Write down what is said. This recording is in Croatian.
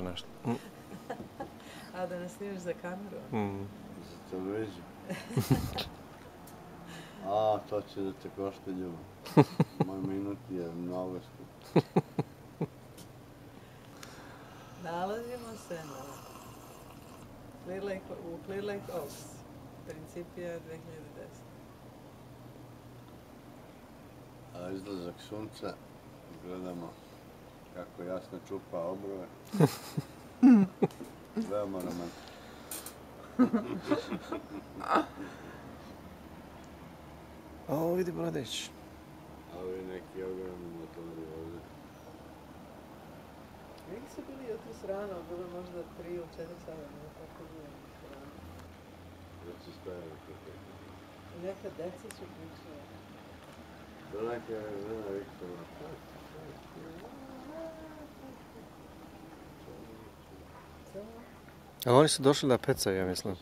kaže nešto. Mm. A da nas snimiš za kameru? Mm. Za televiziju. A, to će da te košta ljubav. Moj minut je mnogo skup. Nalazimo se na Clear Lake, u Clear Lake Oaks, Principija 2010. A izlazak sunca, gledamo kako jasno čupa obrove. Veoma romantično. O, vidi brodić. A ovi neki ogromni motori ovdje. Neki su bili jutros rano, bilo je možda 3 ili 4 sada, ne tako bilo. rano. Da se stajali kako. Neka deca su pričala. Do neke žena Viktora. Ali oni su došli da pecaju, ja mislim.